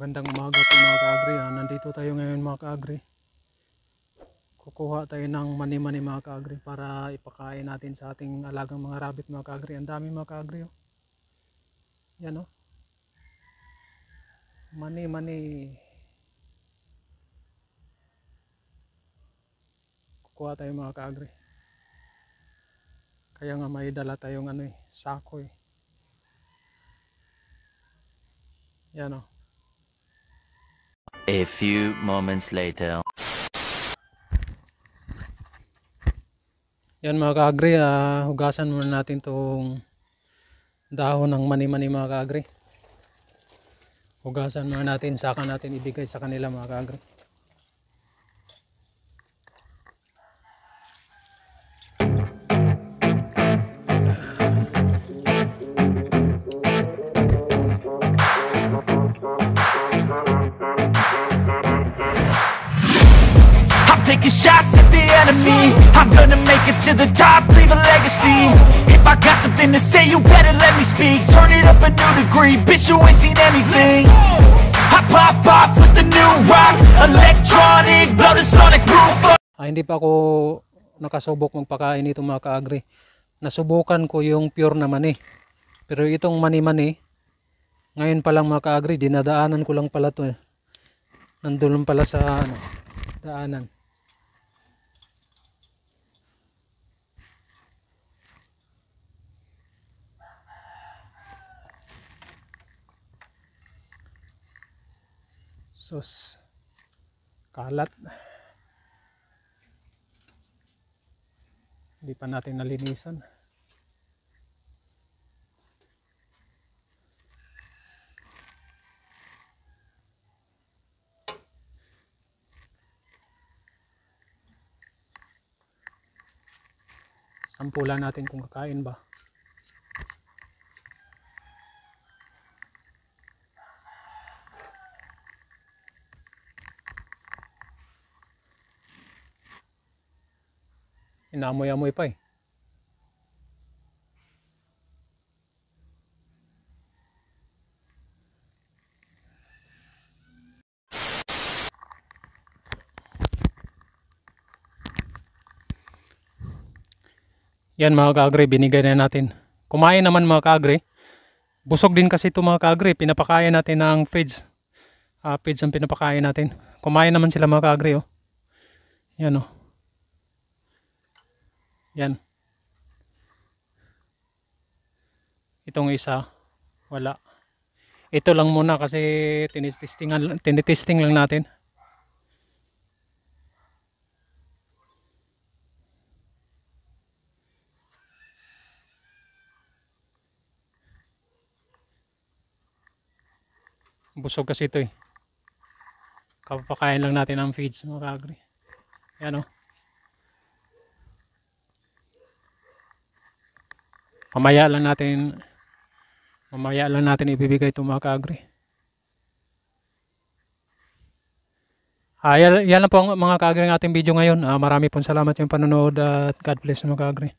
Magandang umaga po mga kaagri. Ah. Nandito tayo ngayon mga kaagri. Kukuha tayo ng mani-mani mga kaagri para ipakain natin sa ating alagang mga rabbit mga kaagri. Ang dami mga kaagri. Oh. Yan oh. Mani-mani. Kukuha tayo mga kaagri. Kaya nga may dala tayong ano eh, sako eh. Yan oh. A few moments later. Yan mga kaagri, ah, hugasan muna natin tong dahon ng mani-mani mga kaagri. Hugasan muna natin, saka natin ibigay sa kanila mga kaagri. Taking shots at the enemy I'm gonna make it to the top, leave a legacy If I got something to say, you better let me speak Turn it up a new degree, bitch you ain't seen anything I pop off with the new rock Electronic, blow the sonic roof Ah, hindi pa ako nakasubok magpakain nito mga kaagri. Nasubukan ko yung pure na mani. Pero itong mani-mani, ngayon pa lang mga kaagri, dinadaanan ko lang pala to eh. Nandun pala sa ano, daanan. Sus. Kalat. Hindi pa natin nalinisan. Sampulan natin kung kakain ba. Inamoy-amoy pa eh. Yan mga kaagre, binigay na natin. Kumain naman mga kaagre. Busog din kasi ito mga kaagre. Pinapakain natin ng feeds. Ah, feeds ang pinapakain natin. Kumain naman sila mga kaagre oh. Yan oh. Yan. Itong isa, wala. Ito lang muna kasi tinitestingan, tinitesting lang natin. Busog kasi ito eh. Kapapakain lang natin ang feeds mga kagri. Yan o. Mamaya lang natin mamaya lang natin ibibigay itong mga kaagri. Ah, yan, yan lang po ang mga kaagri ng ating video ngayon. Ah, marami pong salamat yung panonood at God bless mga kaagri.